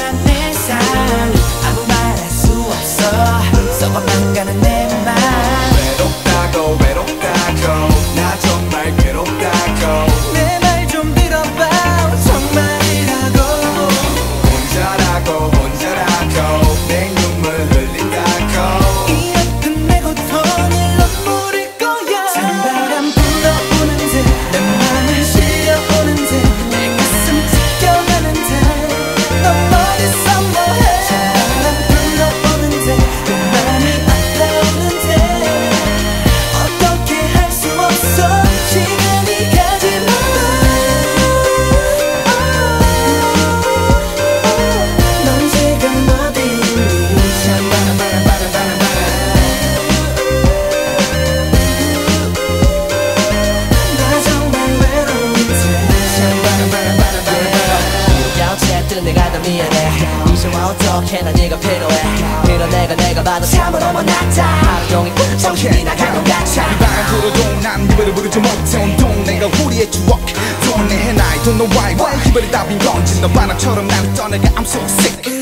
뻔한 내 삶 아무 말 할 수 없어. 썩어만 가는 내 미안해 이제와 어떻게 난 네가 필요해. 이런 내가 내가 봐도 참으로 못났다. 하루 종일 정신이 나간 것 같아. 바람으로도 난 이별을 부르지 못해 온통 내가 우리의 추억. 돈내 해나 I don't know why 왜 이별이 답인 건지 너 바람처럼 나를 떠나가 I'm so sick.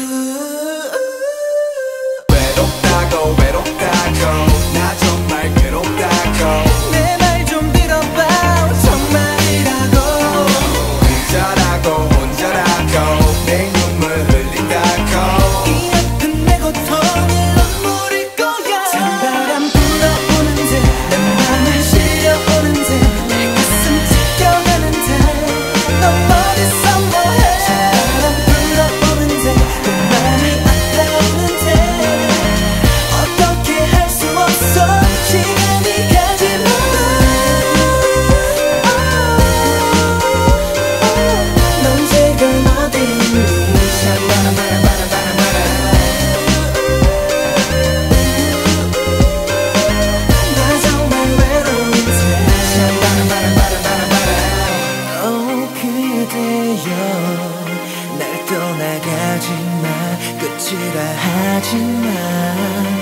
하지마 끝이라 하지마